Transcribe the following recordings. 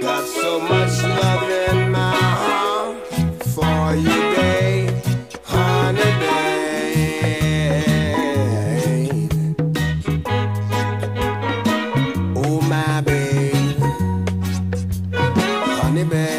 Got so much love in my heart for you, babe, honey, babe. Oh my babe, honey, babe.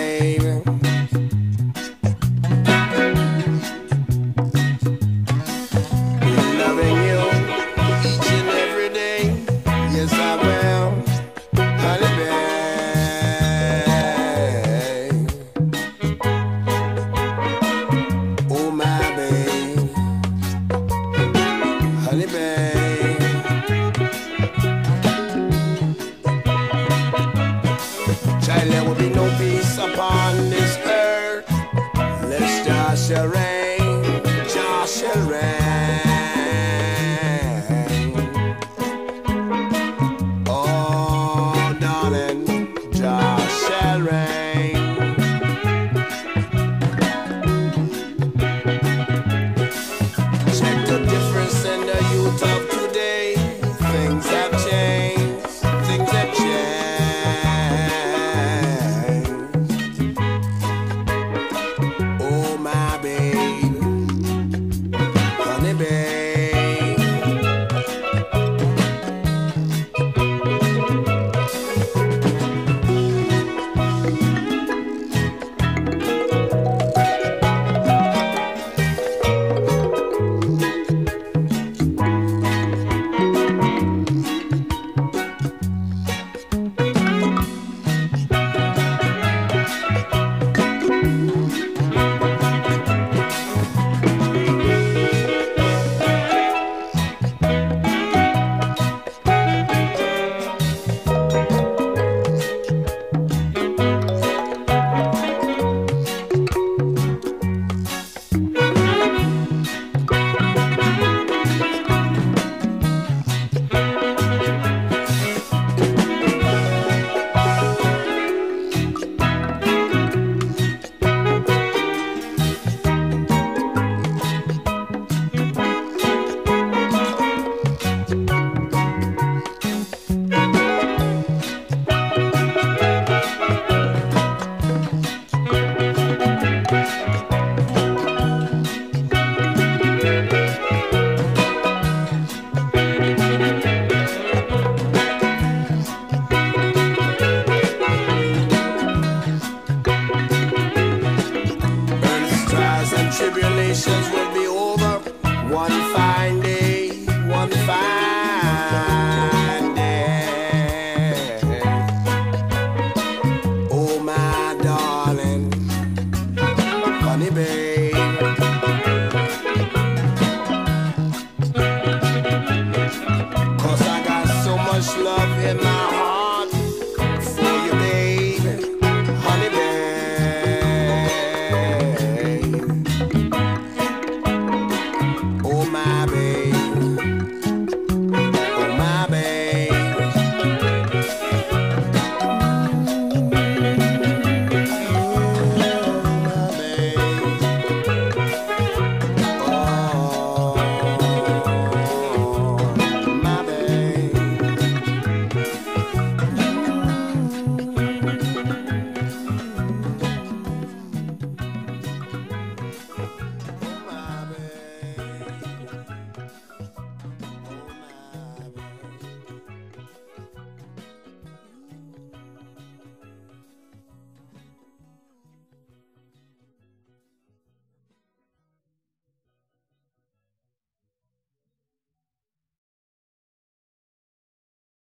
Sunday.